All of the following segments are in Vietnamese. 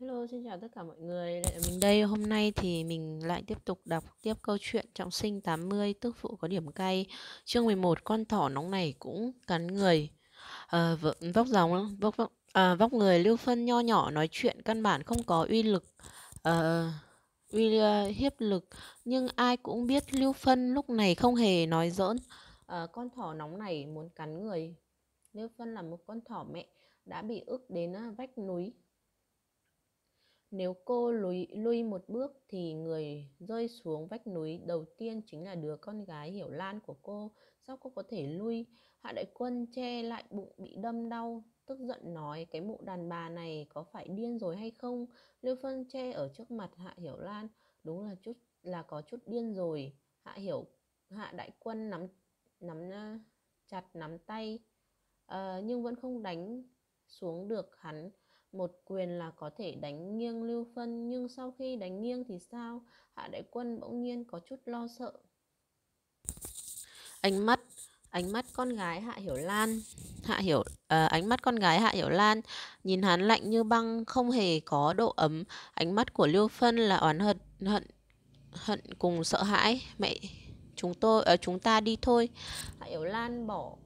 Hello, xin chào tất cả mọi người. Lại là mình đây. Hôm nay thì mình lại tiếp tục đọc tiếp câu chuyện Trọng sinh 80 tức phụ có điểm cay. Chương 11 con thỏ nóng này cũng cắn người. À, vóc dòng vóc vóc, à, vóc người Lưu Phân nho nhỏ nói chuyện căn bản không có uy lực à, uy uh, hiếp lực nhưng ai cũng biết Lưu Phân lúc này không hề nói giỡn. À, con thỏ nóng này muốn cắn người. Lưu Phân là một con thỏ mẹ đã bị ức đến vách núi nếu cô lùi lùi một bước thì người rơi xuống vách núi đầu tiên chính là đứa con gái Hiểu Lan của cô. Sao cô có thể lui? Hạ Đại Quân che lại bụng bị đâm đau, tức giận nói cái mụ đàn bà này có phải điên rồi hay không? Lưu Phân che ở trước mặt Hạ Hiểu Lan, đúng là chút là có chút điên rồi. Hạ Hiểu Hạ Đại Quân nắm nắm chặt nắm tay, uh, nhưng vẫn không đánh xuống được hắn một quyền là có thể đánh nghiêng lưu phân nhưng sau khi đánh nghiêng thì sao? Hạ đại quân bỗng nhiên có chút lo sợ. Ánh mắt ánh mắt con gái hạ hiểu lan hạ hiểu à, ánh mắt con gái hạ hiểu lan nhìn hắn lạnh như băng không hề có độ ấm. Ánh mắt của lưu phân là oán hận hận hận cùng sợ hãi. Mẹ chúng tôi ở à, chúng ta đi thôi. Hạ hiểu lan bỏ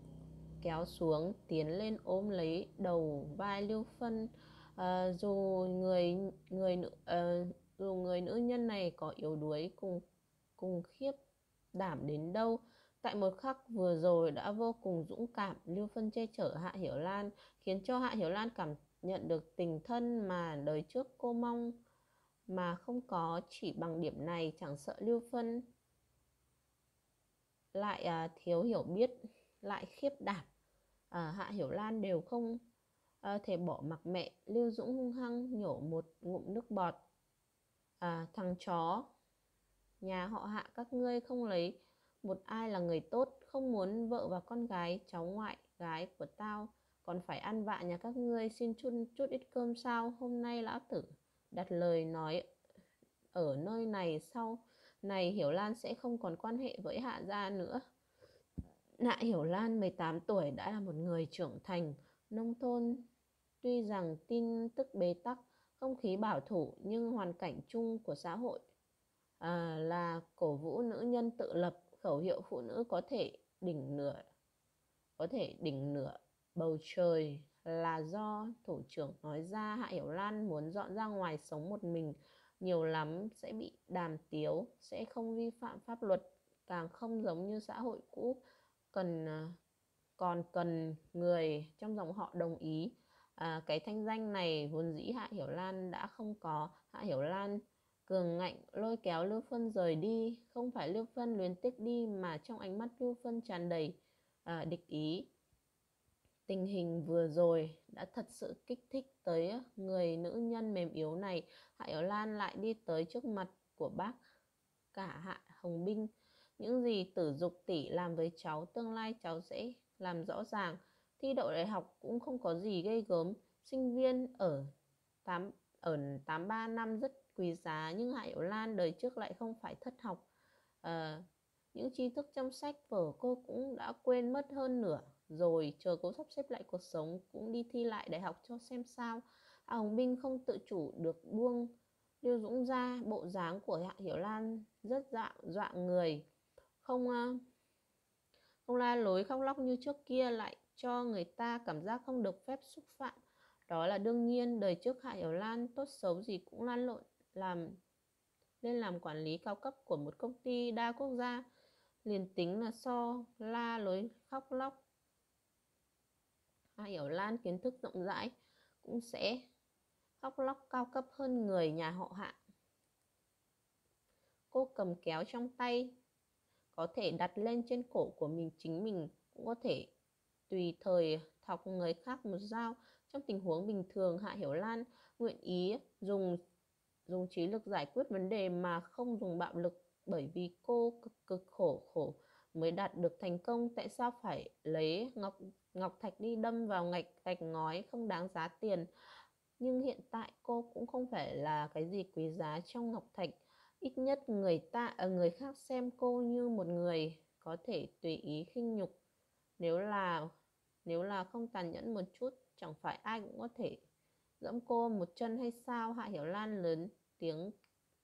kéo xuống tiến lên ôm lấy đầu vai lưu phân à, dù người người nữ à, dù người nữ nhân này có yếu đuối cùng cùng khiếp đảm đến đâu tại một khắc vừa rồi đã vô cùng dũng cảm lưu phân che chở hạ hiểu lan khiến cho hạ hiểu lan cảm nhận được tình thân mà đời trước cô mong mà không có. Chỉ bằng điểm này chẳng sợ lưu phân lại à, thiếu hiểu biết lại khiếp đảm. À, hạ hiểu lan đều không à, thể bỏ mặc mẹ lưu dũng hung hăng nhổ một ngụm nước bọt à, thằng chó nhà họ hạ các ngươi không lấy một ai là người tốt không muốn vợ và con gái cháu ngoại gái của tao còn phải ăn vạ nhà các ngươi xin chút chút ít cơm sao hôm nay lão tử đặt lời nói ở nơi này sau này Hiểu Lan sẽ không còn quan hệ với Hạ Gia nữa. nạ Hiểu Lan 18 tuổi đã là một người trưởng thành, nông thôn Tuy rằng tin tức bế tắc, không khí bảo thủ nhưng hoàn cảnh chung của xã hội à, là cổ vũ nữ nhân tự lập, khẩu hiệu phụ nữ có thể đỉnh nửa có thể đỉnh nửa bầu trời là do thủ trưởng nói ra. Hạ Hiểu Lan muốn dọn ra ngoài sống một mình nhiều lắm sẽ bị đàm tiếu sẽ không vi phạm pháp luật càng không giống như xã hội cũ cần à, còn cần người trong dòng họ đồng ý à, cái thanh danh này vốn dĩ hạ hiểu lan đã không có. Hạ hiểu lan cường ngạnh lôi kéo lưu phân rời đi. Không phải lưu phân luyến tiếc đi mà trong ánh mắt lưu phân tràn đầy à, địch ý. Tình hình vừa rồi đã thật sự kích thích tới người nữ nhân mềm yếu này. Hạ hiểu lan lại đi tới trước mặt của bác cả hạ hồng binh. Những gì tử dục tỷ làm với cháu tương lai cháu sẽ làm rõ ràng thi đậu đại học cũng không có gì gây gớm. Sinh viên ở 8 ở 83 năm rất quý giá nhưng Hạ Hiểu Lan đời trước lại không phải thất học. À, những tri thức trong sách vở cô cũng đã quên mất hơn nửa. Rồi chờ cô sắp xếp lại cuộc sống cũng đi thi lại đại học cho xem sao. À, Hồng Binh không tự chủ được buông Lưu Dũng ra bộ dáng của Hạ Hiểu Lan rất dọa dọa người. Không ờ, không la lối khóc lóc như trước kia lại cho người ta cảm giác không được phép xúc phạm. Đó là đương nhiên, đời trước hạ hiểu lan, tốt xấu gì cũng lan lộn, làm, lên làm quản lý cao cấp của một công ty đa quốc gia. Liền tính là so la lối khóc lóc hạ hiểu lan, kiến thức rộng rãi, cũng sẽ khóc lóc cao cấp hơn người nhà họ hạ. Cô cầm kéo trong tay, có thể đặt lên trên cổ của mình chính mình cũng có thể tùy thời thọc người khác một dao. Trong tình huống bình thường, hạ hiểu lan nguyện ý dùng dùng trí lực giải quyết vấn đề mà không dùng bạo lực bởi vì cô cực cực khổ khổ mới đạt được thành công. Tại sao phải lấy ngọc ngọc thạch đi đâm vào ngạch, gạch ngói không đáng giá tiền? Nhưng hiện tại cô cũng không phải là cái gì quý giá trong ngọc thạch. Ít nhất người ta à, người khác xem cô như một người có thể tùy ý khinh nhục. Nếu là nếu là không tàn nhẫn một chút, chẳng phải ai cũng có thể dẫm cô một chân hay sao? Hạ hiểu lan lớn tiếng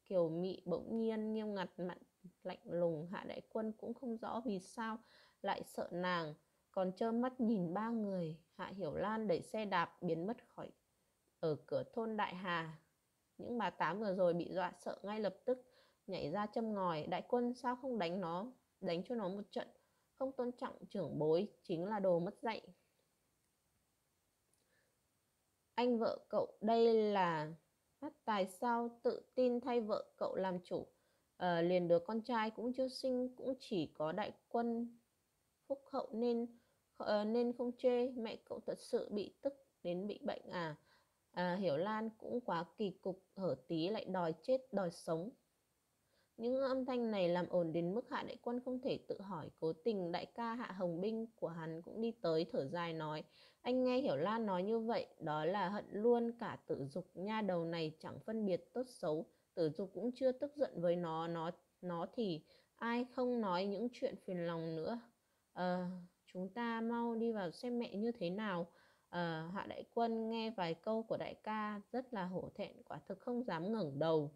kiều mị bỗng nhiên, nghiêm ngặt mặn lạnh lùng. Hạ đại quân cũng không rõ vì sao lại sợ nàng, còn trơ mắt nhìn ba người. Hạ hiểu lan đẩy xe đạp biến mất khỏi, ở cửa thôn đại hà. Những bà tám vừa rồi bị dọa sợ ngay lập tức nhảy ra châm ngòi. Đại quân sao không đánh nó, đánh cho nó một trận? Không tôn trọng trưởng bối chính là đồ mất dạy. Anh vợ cậu đây là phát tài sao tự tin thay vợ cậu làm chủ. À, liền đứa con trai cũng chưa sinh cũng chỉ có đại quân phúc hậu nên uh, nên không chê. Mẹ cậu thật sự bị tức đến bị bệnh à, à hiểu lan cũng quá kỳ cục hở tí lại đòi chết đòi sống những âm thanh này làm ồn đến mức hạ đại quân không thể tự hỏi cố tình đại ca hạ hồng binh của hắn cũng đi tới thở dài nói anh nghe hiểu lan nói như vậy đó là hận luôn cả tử dục. Nha đầu này chẳng phân biệt tốt xấu tử dục cũng chưa tức giận với nó nó nó thì ai không nói những chuyện phiền lòng nữa? À, chúng ta mau đi vào xem mẹ như thế nào. À, hạ đại quân nghe vài câu của đại ca rất là hổ thẹn quả thực không dám ngẩng đầu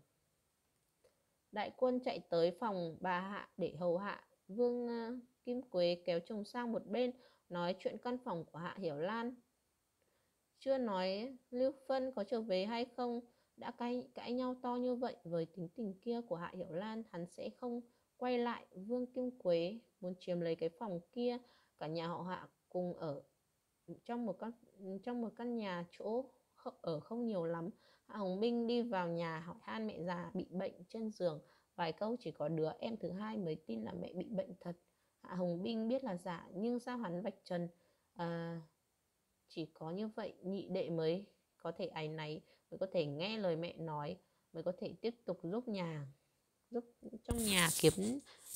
đại quân chạy tới phòng bà hạ để hầu hạ. Vương ờ, kim quế kéo chồng sang một bên nói chuyện căn phòng của hạ hiểu lan. Chưa nói lưu phân có trở về hay không đã cãi, cãi nhau to như vậy với tính tình kia của hạ hiểu lan hắn sẽ không quay lại. Vương kim quế muốn chiếm lấy cái phòng kia cả nhà họ hạ cùng ở trong một căn trong một căn nhà chỗ ở không nhiều lắm hồng minh đi vào nhà hỏi han mẹ già bị bệnh trên giường. Vài câu chỉ có đứa em thứ hai mới tin là mẹ bị bệnh thật. Hạ hồng minh biết là giả nhưng sao hắn vạch trần? À, chỉ có như vậy nhị đệ mới có thể áy náy mới có thể nghe lời mẹ nói mới có thể tiếp tục giúp nhà giúp trong nhà kiếm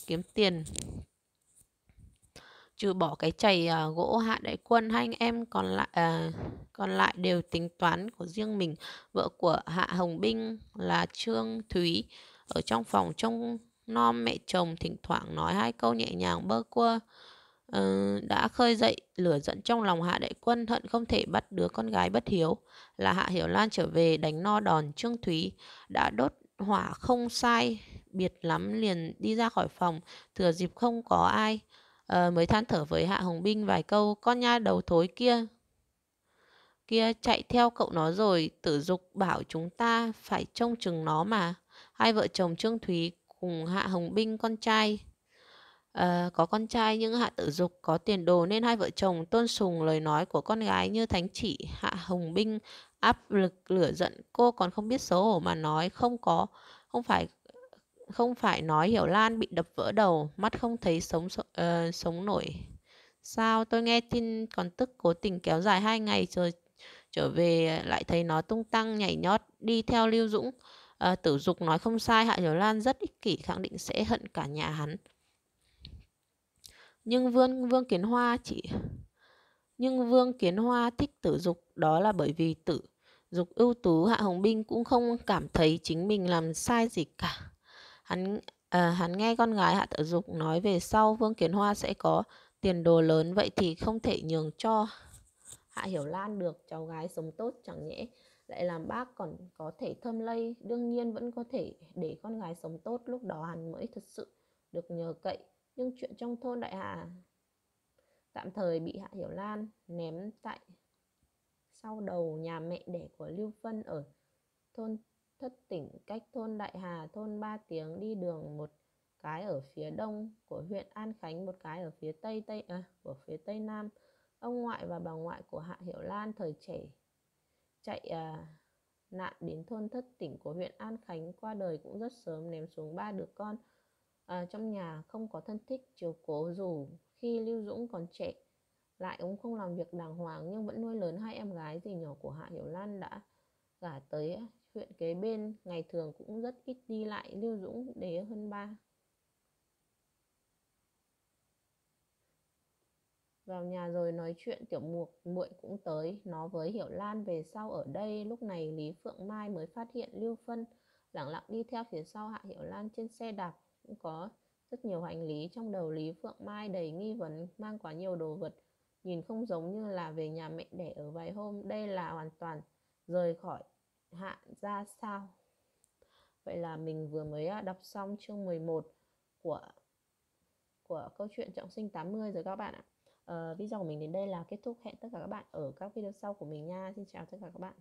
kiếm tiền trừ bỏ cái chày uh, gỗ hạ đại quân hai anh em còn lại uh, còn lại đều tính toán của riêng mình. Vợ của hạ hồng binh là trương thúy. Ở trong phòng trông nom mẹ chồng thỉnh thoảng nói hai câu nhẹ nhàng bơ quơ. Uh, đã khơi dậy lửa giận trong lòng hạ đại quân hận không thể bắt đứa con gái bất hiếu. Là hạ hiểu lan trở về đánh no đòn trương thúy đã đốt hỏa không sai biệt lắm liền đi ra khỏi phòng. Thừa dịp không có ai Ờ, mới than thở với hạ hồng binh vài câu con nha đầu thối kia. Kia chạy theo cậu nó rồi tử dục bảo chúng ta phải trông chừng nó mà. Hai vợ chồng trương thúy cùng hạ hồng binh con trai. À, có con trai nhưng hạ tử dục có tiền đồ nên hai vợ chồng tôn sùng lời nói của con gái như thánh chỉ. Hạ hồng binh áp lực lửa giận cô còn không biết xấu hổ mà nói không có không phải không phải nói hiểu lan bị đập vỡ đầu mắt không thấy sống uh, sống nổi. Sao? Tôi nghe tin còn tức cố tình kéo dài hai ngày rồi trở về lại thấy nó tung tăng nhảy nhót đi theo lưu dũng. Uh, tử dục nói không sai hạ hiểu lan rất ích kỷ khẳng định sẽ hận cả nhà hắn. Nhưng vương vương kiến hoa chỉ nhưng vương kiến hoa thích tử dục đó là bởi vì tử dục ưu tú hạ hồng binh cũng không cảm thấy chính mình làm sai gì cả hắn à, hắn nghe con gái hạ tự dục nói về sau vương kiến hoa sẽ có tiền đồ lớn vậy thì không thể nhường cho hạ hiểu lan được. Cháu gái sống tốt chẳng nhẽ lại làm bác còn có thể thơm lây. Đương nhiên vẫn có thể để con gái sống tốt lúc đó hắn mới thật sự được nhờ cậy. Nhưng chuyện trong thôn đại hà tạm thời bị hạ hiểu lan ném tại sau đầu nhà mẹ đẻ của lưu phân ở thôn thất tỉnh cách thôn đại hà thôn ba tiếng đi đường một cái ở phía đông của huyện an khánh một cái ở phía tây tây à, của phía tây nam. Ông ngoại và bà ngoại của hạ hiểu lan thời trẻ chạy à, nạn đến thôn thất tỉnh của huyện an khánh qua đời cũng rất sớm ném xuống ba đứa con à, trong nhà không có thân thích chiều cố dù khi lưu dũng còn trẻ. Lại ông không làm việc đàng hoàng nhưng vẫn nuôi lớn hai em gái gì nhỏ của hạ hiểu lan đã gả tới huyện kế bên, ngày thường cũng rất ít đi lại, lưu dũng đế hơn ba. Vào nhà rồi nói chuyện, tiểu mục muội cũng tới. Nó với hiểu lan về sau ở đây. Lúc này lý phượng mai mới phát hiện lưu phân lẳng lặng đi theo phía sau hạ hiểu lan trên xe đạp. Cũng có rất nhiều hành lý trong đầu lý phượng mai đầy nghi vấn, mang quá nhiều đồ vật. Nhìn không giống như là về nhà mẹ đẻ ở vài hôm. Đây là hoàn toàn rời khỏi Hạ ra sao? Vậy là mình vừa mới à, đọc xong chương 11 của của câu chuyện trọng sinh 80 rồi các bạn ạ. Uh, video của mình đến đây là kết thúc. Hẹn tất cả các bạn ở các video sau của mình nha. Xin chào tất cả các bạn.